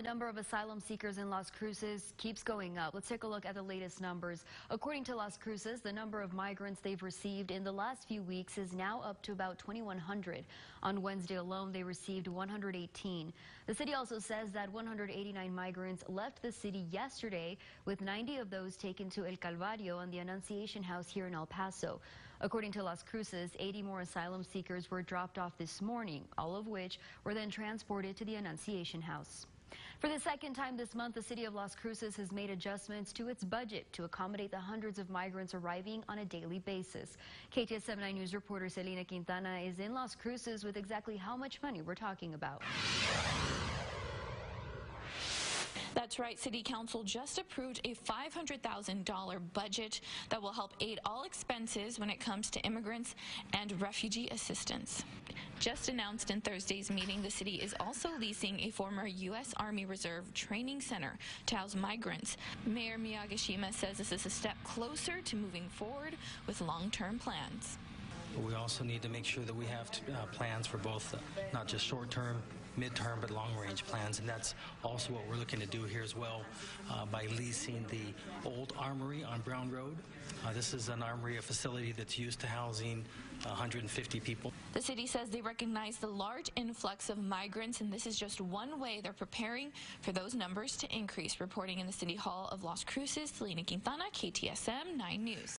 The number of asylum seekers in Las Cruces keeps going up. Let's take a look at the latest numbers. According to Las Cruces, the number of migrants they've received in the last few weeks is now up to about 2,100. On Wednesday alone, they received 118. The city also says that 189 migrants left the city yesterday, with 90 of those taken to El Calvario and the Annunciation House here in El Paso. According to Las Cruces, 80 more asylum seekers were dropped off this morning, all of which were then transported to the Annunciation House. For the second time this month, the city of Las Cruces has made adjustments to its budget to accommodate the hundreds of migrants arriving on a daily basis. KTSM 9 News reporter Selena Quintana is in Las Cruces with exactly how much money we're talking about. That's right. City Council just approved a $500,000 budget that will help aid all expenses when it comes to immigrants and refugee assistance. Just announced in Thursday's meeting, the city is also leasing a former U.S. Army Reserve training center to house migrants. Mayor Miyagishima says this is a step closer to moving forward with long-term plans. We also need to make sure that we have uh, plans for both, uh, not just short-term, mid-term, but long-range plans, and that's also what we're looking to do here as well uh, by leasing the old armory on Brown Road. Uh, this is an armory, a facility that's used to housing 150 people. The city says they recognize the large influx of migrants, and this is just one way they're preparing for those numbers to increase. Reporting in the City Hall of Las Cruces, Selena Quintana, KTSM 9 News.